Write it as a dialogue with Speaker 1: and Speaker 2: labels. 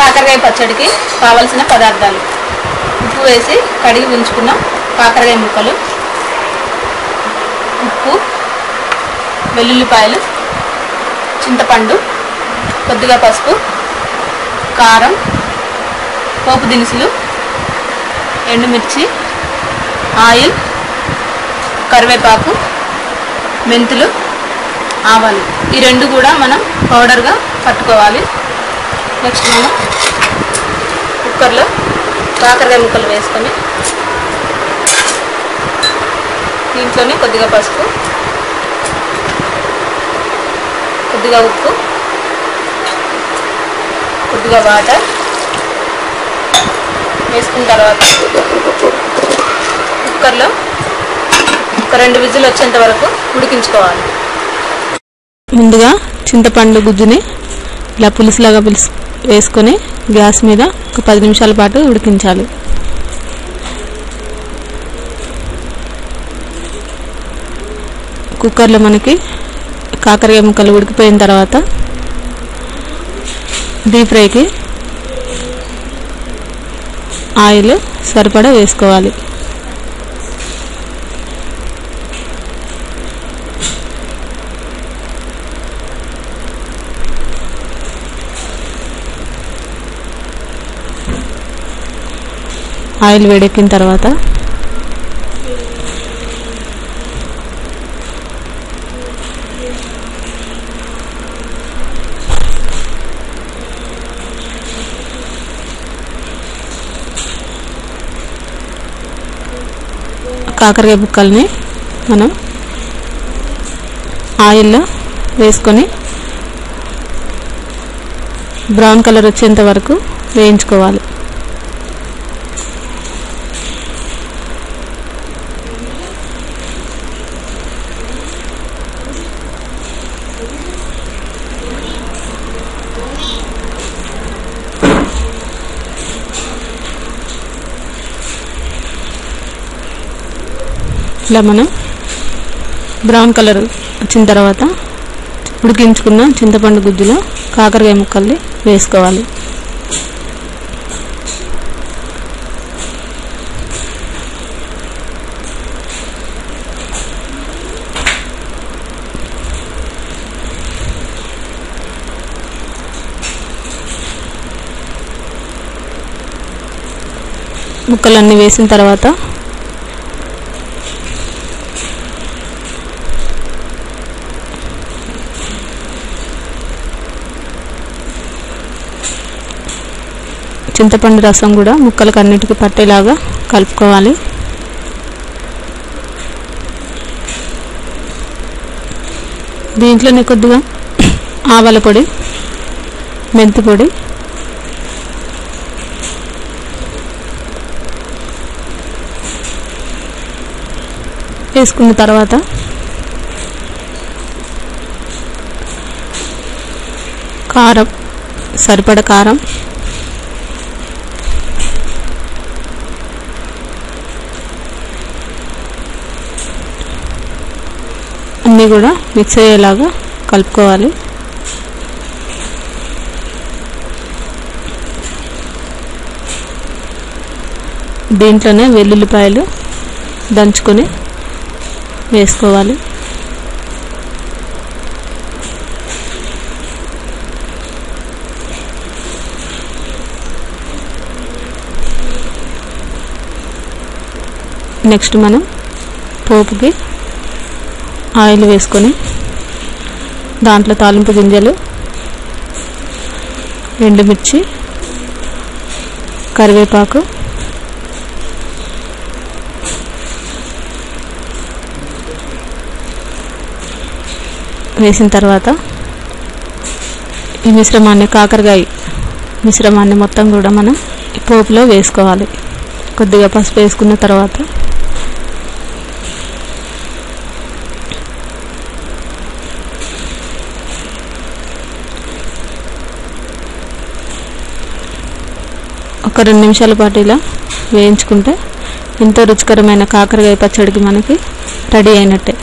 Speaker 1: కాకరకాయ పచ్చడికి కావలసిన పదార్థాలు. ఉప్పు వేసి కడిగి ఉంచుకున్న కాకరకాయ ముక్కలు. ఉప్పు వెల్లుల్లిపాయలు చింతపండు కొద్దిగా పసుపు కారం పోపు దినుసులు ఎండుమిర్చి ఆయిల్ కరివేపాకు మెంతులు ఆవాలు. ఈ రెండు కూడా మనం పౌడర్గా పట్టుకోవాలి. నెక్స్ట్ మనం కుక్కర్లో కాకరకాయ ముక్కలు వేసుకొని దీంట్లోనే కొద్దిగా పసుపు కొద్దిగా ఉప్పు కొద్దిగా వాటర్ వేసుకున్న తర్వాత కుక్కర్లో ఒక రెండు విజిల్ వచ్చేంత వరకు ఉడికించుకోవాలి.
Speaker 2: ముందుగా చింతపండు గుజ్జుని ఇలా పులుసులాగా పులుసు వేసుకొని గ్యాస్ మీద ఒక పది నిమిషాల పాటు ఉడికించాలి. కుక్కర్లో మనకి కాకరకాయ ముక్కలు ఉడికిపోయిన తర్వాత డీప్ ఫ్రైకి ఆయిల్ సరిపడా వేసుకోవాలి. ఆయిల్ వేడెక్కిన తర్వాత కాకరకాయ ముక్కల్ని మనం ఆయిల్లో వేసుకొని బ్రౌన్ కలర్ వచ్చేంత వరకు వేయించుకోవాలి. ఇట్లా మనం బ్రౌన్ కలర్ వచ్చిన తర్వాత ఉడికించుకున్న చింతపండు గుజ్జులో కాకరకాయ ముక్కల్ని వేసుకోవాలి. ముక్కలన్నీ వేసిన తర్వాత చింతపండు రసం కూడా ముక్కలకు అన్నిటికీ పట్టేలాగా కలుపుకోవాలి. దీంట్లోనే కొద్దిగా ఆవల పొడి మెంతి పొడి వేసుకున్న తర్వాత కారం సరిపడ కారం అన్నీ కూడా మిక్స్ అయ్యేలాగా కలుపుకోవాలి. దీంట్లోనే వెల్లుల్లిపాయలు దంచుకొని వేసుకోవాలి. నెక్స్ట్ మనం పోపుకి ఆయిల్ వేసుకొని దాంట్లో తాలింపు గింజలు ఎండుమిర్చి కరివేపాకు వేసిన తర్వాత ఈ మిశ్రమాన్ని కాకరకాయ మిశ్రమాన్ని మొత్తం కూడా మనం పోపులో వేసుకోవాలి. కొద్దిగా పసుపు వేసుకున్న తర్వాత ఒక రెండు నిమిషాల పాటు ఇలా వేయించుకుంటే ఎంతో రుచికరమైన కాకరకాయ పచ్చడికి మనకి రెడీ అయినట్టే.